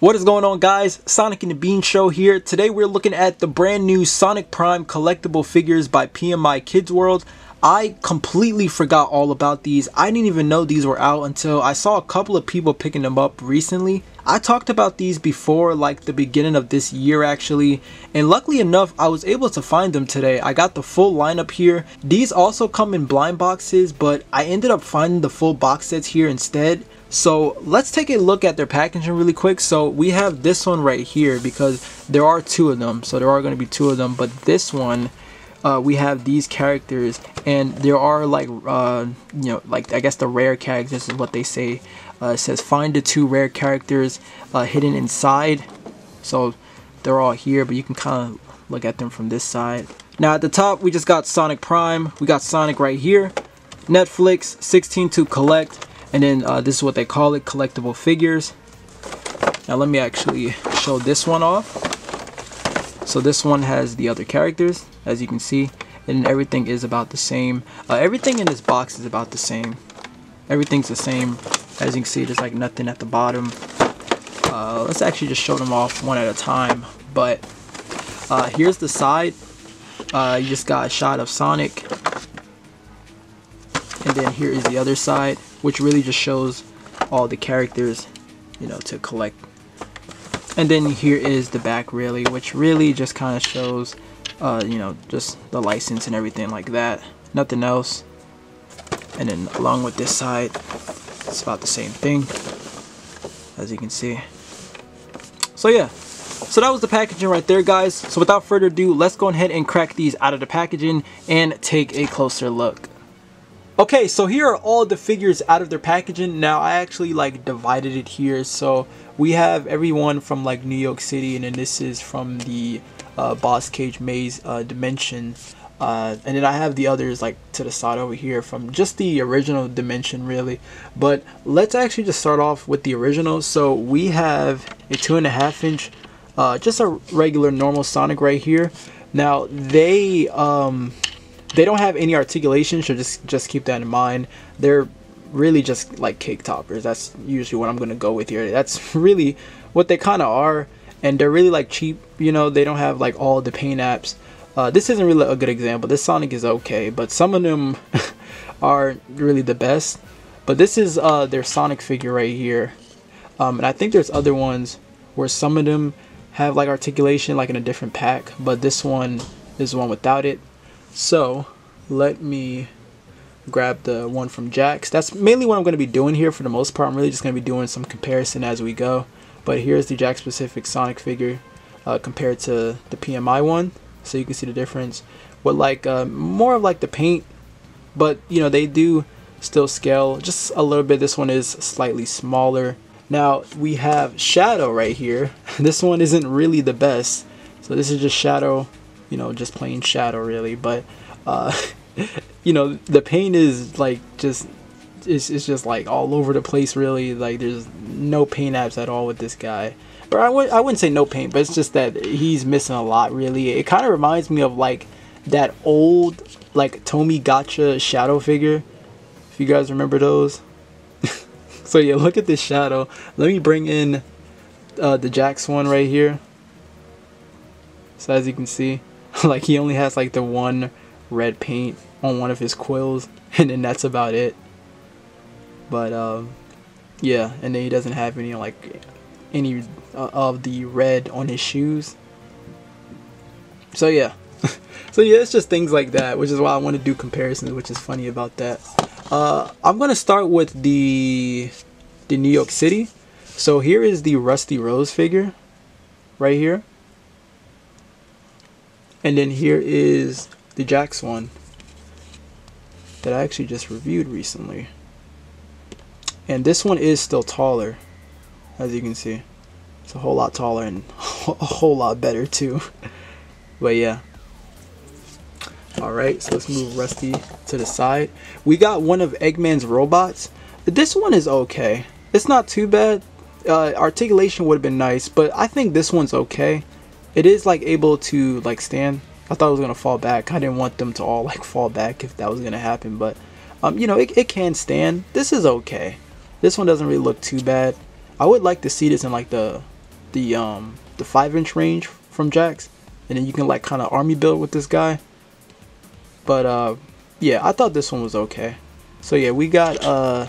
What is going on guys? Sonic and the Beans Show here. Today we're looking at the brand new Sonic Prime collectible figures by PMI Kids World. I completely forgot all about these. I didn't even know these were out until I saw a couple of people picking them up recently. I talked about these before like the beginning of this year actually and luckily enough I was able to find them today. I got the full lineup here. These also come in blind boxes but I ended up finding the full box sets here instead so let's take a look at their packaging really quick. So we have this one right here because there are two of them. So there are going to be two of them. But this one, uh, we have these characters and there are like, uh, you know, like I guess the rare characters is what they say. Uh, it says find the two rare characters uh, hidden inside. So they're all here, but you can kind of look at them from this side. Now at the top, we just got Sonic Prime. We got Sonic right here. Netflix 16 to collect and then uh, this is what they call it collectible figures. Now let me actually show this one off. So this one has the other characters as you can see. And everything is about the same. Uh, everything in this box is about the same. Everything's the same. As you can see there's like nothing at the bottom. Uh, let's actually just show them off one at a time. But uh, here's the side. Uh, you just got a shot of Sonic then here is the other side which really just shows all the characters you know to collect. And then here is the back really which really just kind of shows uh, you know just the license and everything like that. Nothing else. And then along with this side it's about the same thing as you can see. So yeah. So that was the packaging right there guys. So without further ado let's go ahead and crack these out of the packaging and take a closer look Okay, so here are all the figures out of their packaging. Now, I actually like divided it here. So we have everyone from like New Yoke City and then this is from the uh, Boscage Maze uh, Dimension. Uh, and then I have the others like to the side over here from just the original Dimension really. But let's actually just start off with the original. So we have a two and a half inch, uh, just a regular normal Sonic right here. Now they, um, they don't have any articulation, so just just keep that in mind. They're really just like cake toppers. That's usually what I'm gonna go with here. That's really what they kind of are, and they're really like cheap. You know, they don't have like all the paint apps. Uh, this isn't really a good example. This Sonic is okay, but some of them are really the best. But this is uh, their Sonic figure right here, um, and I think there's other ones where some of them have like articulation like in a different pack, but this one is one without it. So let me grab the one from Jakks. That's mainly what I'm going to be doing here for the most part. I'm really just going to be doing some comparison as we go. But here's the Jakks Pacific Sonic figure uh, compared to the PMI one. So you can see the difference. With like uh, more of like the paint, but you know they do still scale just a little bit. This one is slightly smaller. Now we have Shadow right here. this one isn't really the best. So this is just Shadow you know, just plain shadow really. But uh, you know, the paint is like just it's, it's just like all over the place really. Like there's no paint apps at all with this guy. But I w- I wouldn't say no paint, but it's just that he's missing a lot really. It kind of reminds me of like that old like Tomi Gotcha shadow figure. If you guys remember those. so yeah, look at this shadow. Let me bring in uh, the Jakks one right here. So as you can see, like he only has like the one red paint on one of his quills and then that's about it. But um yeah and then he doesn't have any like any uh, of the red on his shoes. So yeah. So yeah it's just things like that which is why I want to do comparisons which is funny about that. Uh, I'm gonna start with the the New Yoke City. So here is the Rusty Rose figure right here and then here is the Jakks one that I actually just reviewed recently. And this one is still taller, as you can see. It's a whole lot taller and a whole lot better too. but yeah. Alright, so let's move Rusty to the side. We got one of Eggman's robots. This one is okay. It's not too bad. Uh, articulation would have been nice, but I think this one's okay it is like able to like stand. I thought it was gonna fall back. I didn't want them to all like fall back if that was gonna happen, but um, you know, it, it can stand. This is okay. This one doesn't really look too bad. I would like to see this in like the the um the five inch range from Jakks, and then you can like kind of army build with this guy. But uh, yeah, I thought this one was okay. So yeah, we got uh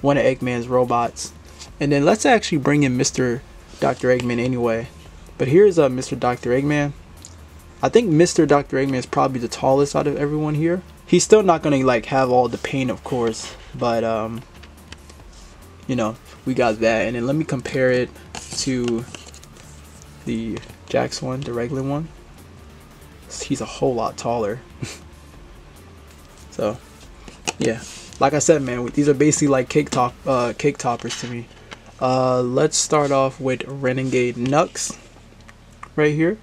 one of Eggman's robots, and then let's actually bring in Mr. Dr. Eggman anyway. But here's uh Mr. Dr. Eggman. I think Mr. Dr. Eggman is probably the tallest out of everyone here. He's still not gonna like have all the paint, of course, but um, you know, we got that. And then let me compare it to the Jakks one, the regular one. He's a whole lot taller. so, yeah, like I said, man, these are basically like cake top, uh, cake toppers to me. Uh, let's start off with Renegade Knux right here.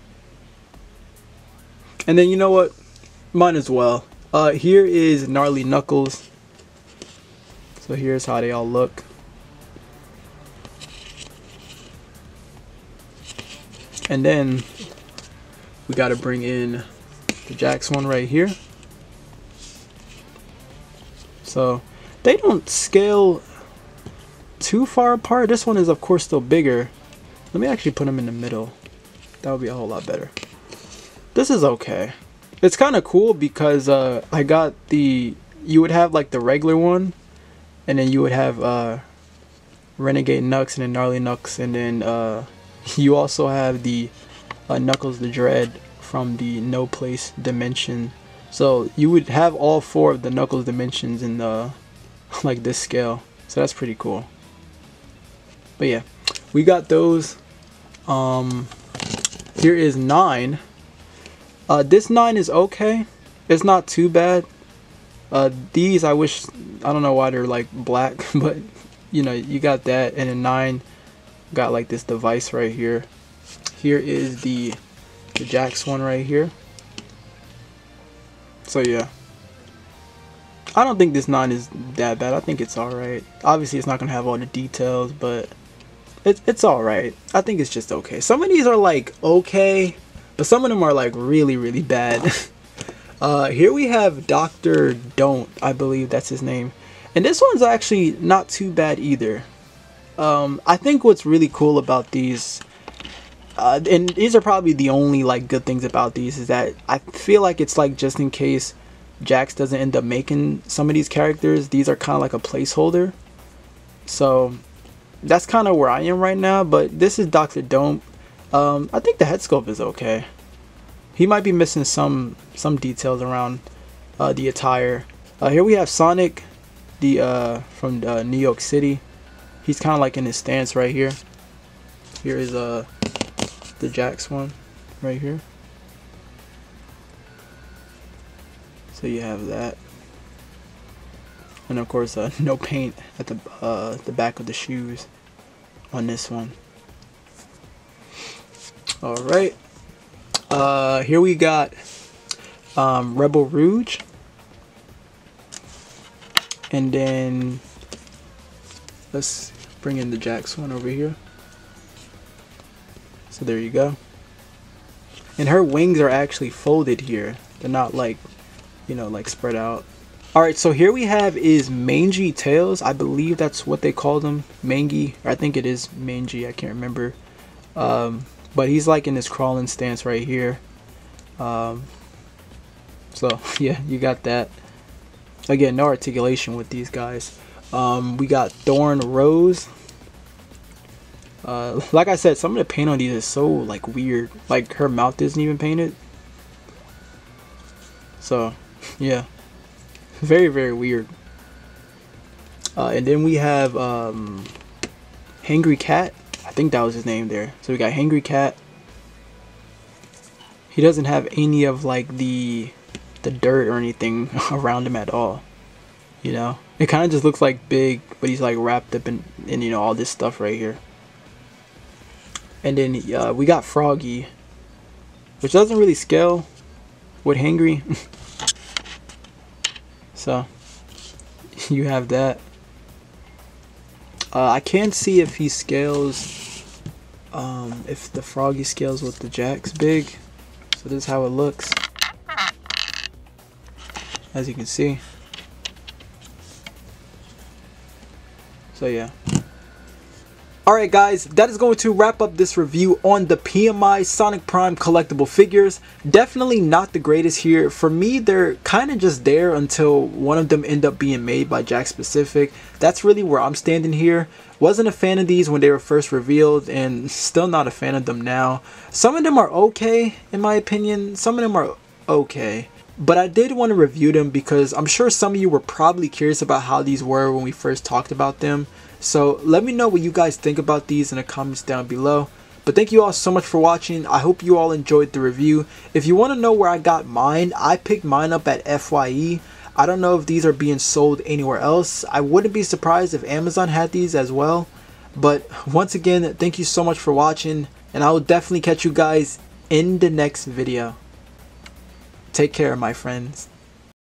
And then you know what? Might as well. Uh, here is Gnarly Knuckles. So here's how they all look. And then we got to bring in the Jakks one right here. So they don't scale too far apart. This one is of course still bigger. Let me actually put them in the middle. That would be a whole lot better. This is okay. It's kind of cool because uh, I got the, you would have like the regular one and then you would have uh, Renegade Knux and then Gnarly Knux and then uh, you also have the uh, Knuckles the Dread from the No Place dimension. So you would have all four of the Knuckles dimensions in the like this scale. So that's pretty cool. But yeah, we got those. Um, here is nine. Uh, this nine is okay. It's not too bad. Uh, these I wish I don't know why they're like black, but you know you got that, and a nine got like this device right here. Here is the the Jakks one right here. So yeah. I don't think this 9 is that bad. I think it's alright. Obviously it's not going to have all the details, but it's, it's alright. I think it's just okay. Some of these are like okay, but some of them are like really, really bad. uh, here we have Dr. Don't, I believe that's his name. And this one's actually not too bad either. Um, I think what's really cool about these uh, and these are probably the only like good things about these is that I feel like it's like just in case Jakks doesn't end up making some of these characters, these are kind of like a placeholder. So that's kind of where I am right now. But this is Doctor Dome. Um, I think the head sculpt is okay. He might be missing some some details around uh, the attire. Uh, here we have Sonic, the uh, from uh, New Yoke City. He's kind of like in his stance right here. Here is uh the Jakks one right here. So you have that. And of course, uh, no paint at the uh, the back of the shoes on this one. All right. Uh, here we got um, Rebel Rouge. And then let's bring in the Jakks one over here. So there you go. And her wings are actually folded here. They're not like, you know, like spread out. Alright, so here we have is Mangy Tails. I believe that's what they call them. Mangy. I think it is Mangy. I can't remember. Um, but he's like in this crawling stance right here. Um, so, yeah, you got that. Again, no articulation with these guys. Um, we got Thorn Rose. Uh, like I said, some of the paint on these is so like weird. Like her mouth isn't even painted. So, yeah, very very weird. Uh, and then we have um, Hangry Cat. I think that was his name there. So we got Hangry Cat. He doesn't have any of like the the dirt or anything around him at all. You know, it kind of just looks like big, but he's like wrapped up in, in you know all this stuff right here. And then uh, we got Froggy, which doesn't really scale with Hangry. so you have that. Uh, I can't see if he scales, um, if the Froggy scales with the Jakks big. So this is how it looks. As you can see. So yeah. Alright guys, that is going to wrap up this review on the PMI Sonic Prime collectible figures. Definitely not the greatest here. For me, they're kind of just there until one of them end up being made by Jakks Pacific. That's really where I'm standing here. Wasn't a fan of these when they were first revealed and still not a fan of them now. Some of them are okay in my opinion. Some of them are okay. But I did want to review them because I'm sure some of you were probably curious about how these were when we first talked about them. So let me know what you guys think about these in the comments down below. But thank you all so much for watching. I hope you all enjoyed the review. If you want to know where I got mine, I picked mine up at FYE. I don't know if these are being sold anywhere else. I wouldn't be surprised if Amazon had these as well. But once again, thank you so much for watching. And I will definitely catch you guys in the next video. Take care, my friends.